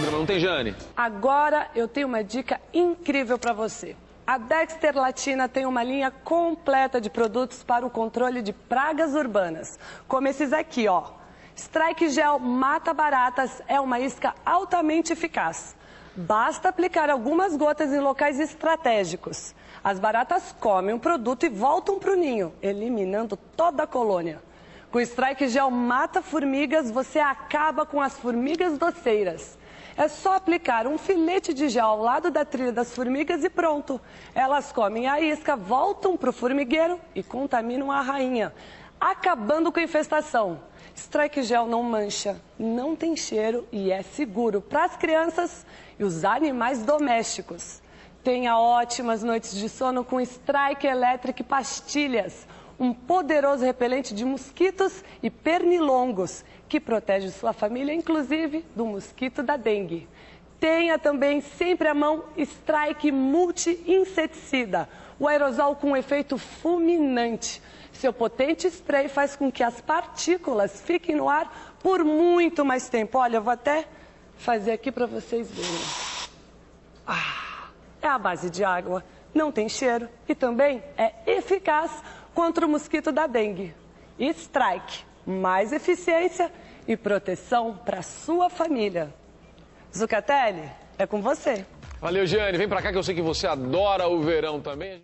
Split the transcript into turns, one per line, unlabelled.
não tem Jane?
Agora eu tenho uma dica incrível para você. A Dexter Latina tem uma linha completa de produtos para o controle de pragas urbanas, como esses aqui, ó. Strike Gel Mata Baratas é uma isca altamente eficaz. Basta aplicar algumas gotas em locais estratégicos. As baratas comem o produto e voltam para o ninho, eliminando toda a colônia. Com Strike Gel Mata Formigas, você acaba com as formigas doceiras. É só aplicar um filete de gel ao lado da trilha das formigas e pronto. Elas comem a isca, voltam para o formigueiro e contaminam a rainha, acabando com a infestação. Strike Gel não mancha, não tem cheiro e é seguro para as crianças e os animais domésticos. Tenha ótimas noites de sono com Strike Electric Pastilhas um poderoso repelente de mosquitos e pernilongos, que protege sua família, inclusive do mosquito da dengue. Tenha também sempre à mão Strike Multi-Inseticida, o aerosol com efeito fulminante. Seu potente spray faz com que as partículas fiquem no ar por muito mais tempo. Olha, eu vou até fazer aqui para vocês verem. Ah, é a base de água, não tem cheiro e também é eficaz contra o mosquito da dengue. Strike, mais eficiência e proteção para sua família. Zucatelli, é com você.
Valeu, Jane. Vem pra cá que eu sei que você adora o verão também.